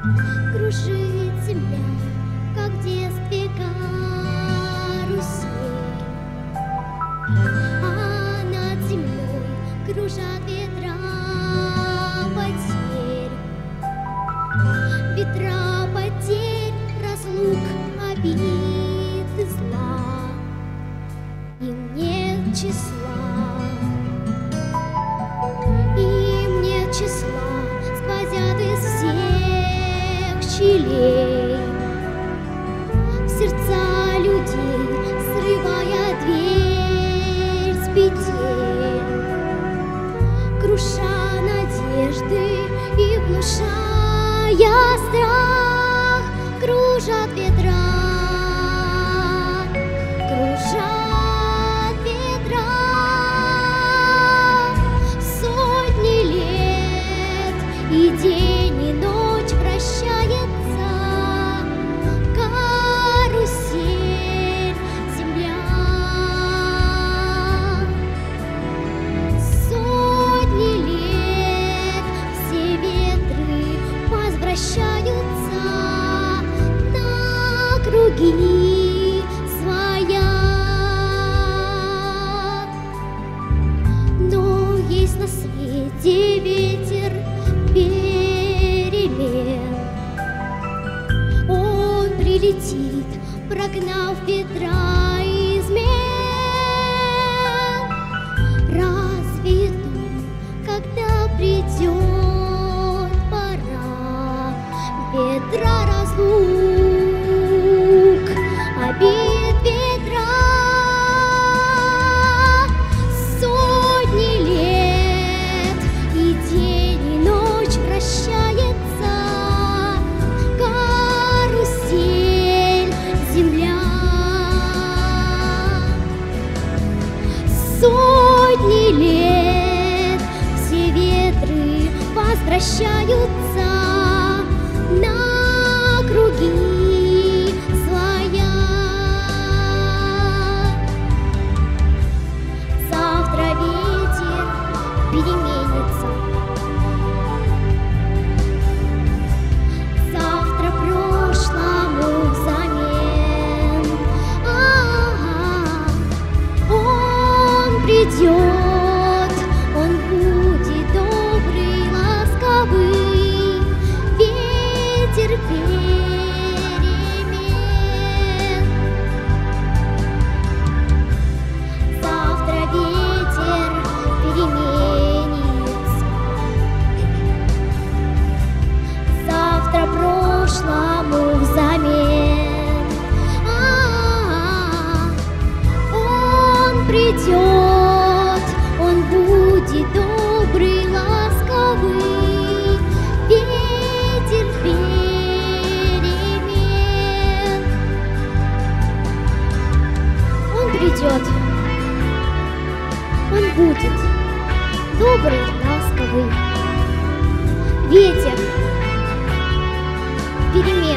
Кружит земля, как в карусель. А над землей кружат ветра потерь. Ветра потерь, разлук, обид и зла. Им нет числа. Sao где ветер перемен. Он прилетит, прогнав ветра измен. Разве то, когда придет пора ветра разлук? 消融。будет добрый, ласковый ветер перемен.